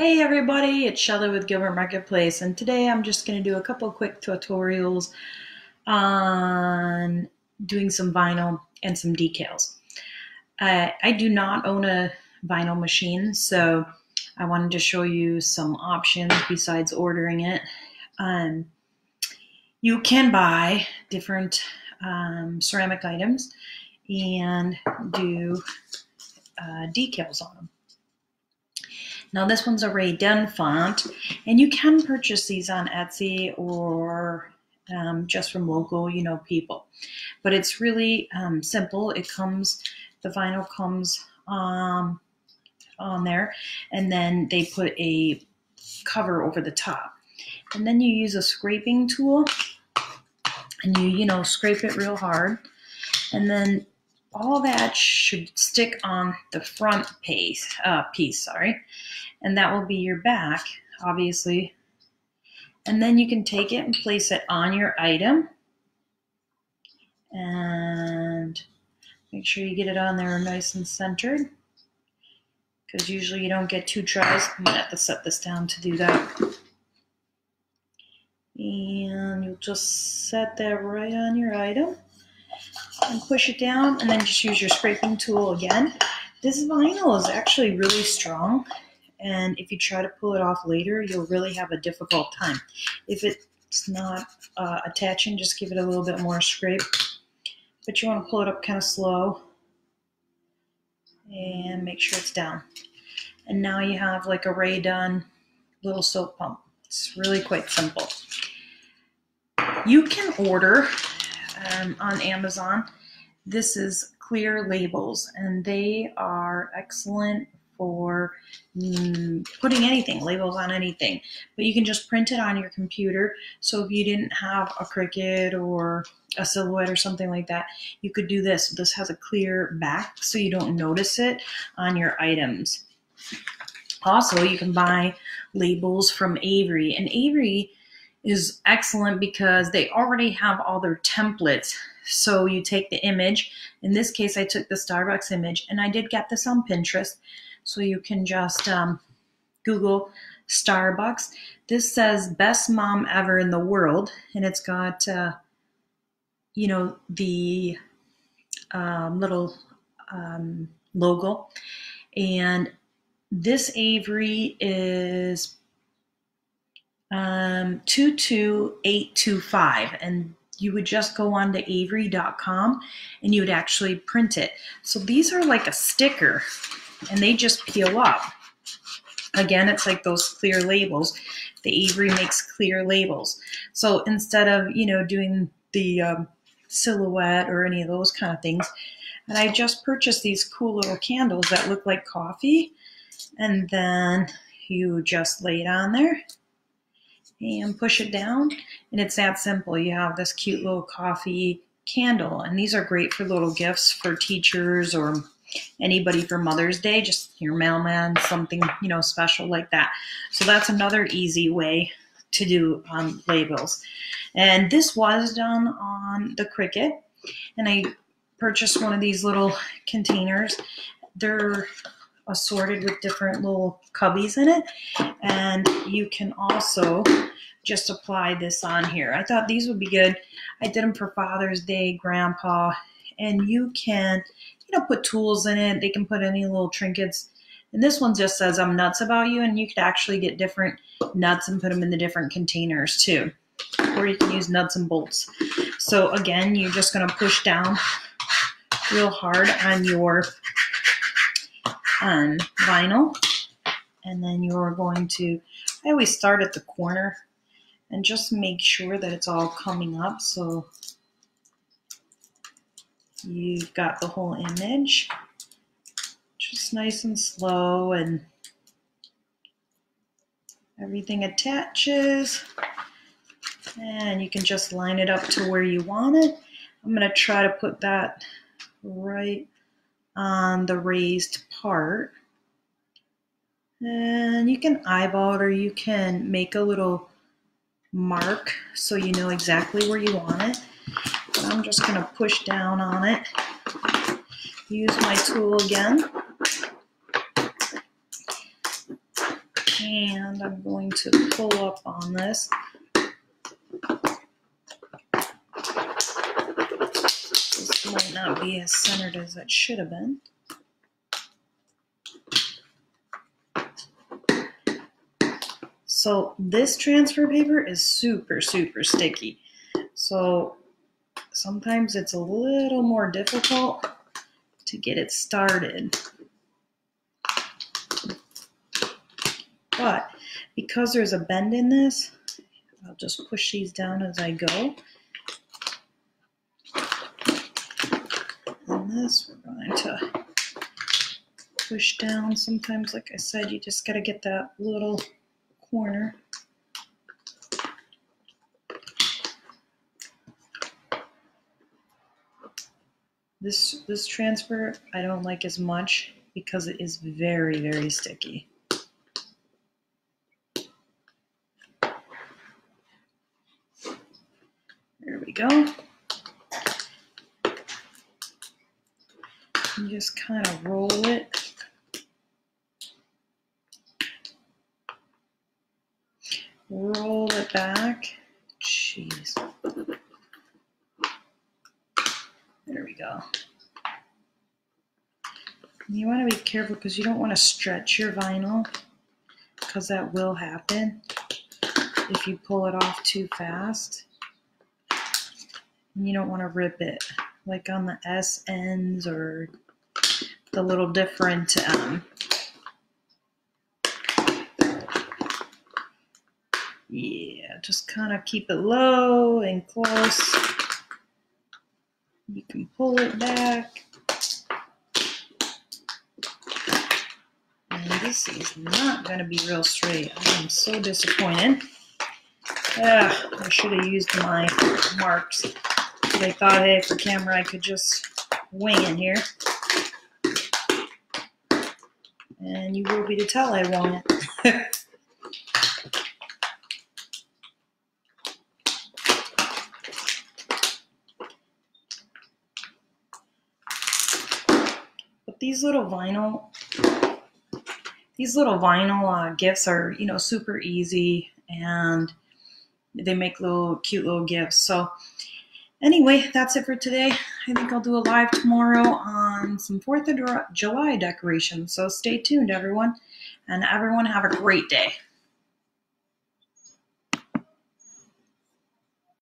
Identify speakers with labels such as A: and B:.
A: Hey everybody, it's Shelly with Gilbert Marketplace and today I'm just going to do a couple quick tutorials on doing some vinyl and some decals. Uh, I do not own a vinyl machine so I wanted to show you some options besides ordering it. Um, you can buy different um, ceramic items and do uh, decals on them. Now this one's a Rae Dunn font, and you can purchase these on Etsy or um, just from local, you know, people. But it's really um, simple. It comes, the vinyl comes um, on there, and then they put a cover over the top. And then you use a scraping tool, and you, you know, scrape it real hard. And then all that should stick on the front piece, uh, piece, sorry, and that will be your back, obviously. And then you can take it and place it on your item, and make sure you get it on there nice and centered, because usually you don't get two tries. I'm gonna have to set this down to do that. And you'll just set that right on your item and push it down and then just use your scraping tool again. This vinyl is actually really strong and if you try to pull it off later, you'll really have a difficult time. If it's not uh, attaching, just give it a little bit more scrape. But you want to pull it up kind of slow and make sure it's down. And now you have like a Rae Dunn little soap pump. It's really quite simple. You can order um, on Amazon. This is clear labels, and they are excellent for mm, putting anything, labels on anything. But you can just print it on your computer. So if you didn't have a Cricut or a silhouette or something like that, you could do this. This has a clear back so you don't notice it on your items. Also, you can buy labels from Avery, and Avery is excellent because they already have all their templates. So you take the image. In this case, I took the Starbucks image and I did get this on Pinterest. So you can just um, Google Starbucks. This says best mom ever in the world. And it's got, uh, you know, the um, little um, logo. And this Avery is um, 22825 and you would just go on to avery.com and you would actually print it. So these are like a sticker and they just peel up. Again, it's like those clear labels. The Avery makes clear labels. So instead of, you know, doing the um, silhouette or any of those kind of things, and I just purchased these cool little candles that look like coffee. And then you just lay it on there and push it down. And it's that simple. You have this cute little coffee candle. And these are great for little gifts for teachers or anybody for Mother's Day, just your mailman, something, you know, special like that. So that's another easy way to do um, labels. And this was done on the Cricut. And I purchased one of these little containers. They're assorted with different little cubbies in it. And you can also just apply this on here. I thought these would be good. I did them for Father's Day, Grandpa, and you can, you know, put tools in it. They can put any little trinkets. And this one just says, I'm nuts about you. And you could actually get different nuts and put them in the different containers too. Or you can use nuts and bolts. So again, you're just going to push down real hard on your um, vinyl. And then you're going to, I always start at the corner and just make sure that it's all coming up so you've got the whole image. Just nice and slow and everything attaches and you can just line it up to where you want it. I'm going to try to put that right on the raised part. And you can eyeball it or you can make a little mark so you know exactly where you want it. But I'm just going to push down on it. Use my tool again. And I'm going to pull up on this. This might not be as centered as it should have been. So this transfer paper is super, super sticky. So sometimes it's a little more difficult to get it started. But because there's a bend in this, I'll just push these down as I go. And this we're going to push down. Sometimes, like I said, you just got to get that little corner. This, this transfer I don't like as much because it is very, very sticky. There we go. You just kind of roll it roll it back. Jeez. There we go. You want to be careful because you don't want to stretch your vinyl because that will happen if you pull it off too fast. And you don't want to rip it like on the S ends or the little different um, Yeah, just kind of keep it low and close. You can pull it back. And this is not going to be real straight. I am so disappointed. Ah, I should have used my marks. I thought, hey, for camera, I could just wing in here. And you will be to tell I won it. But these little vinyl these little vinyl uh, gifts are you know super easy and they make little cute little gifts so anyway that's it for today. I think i'll do a live tomorrow on some fourth of july decorations so stay tuned everyone. And everyone have a great day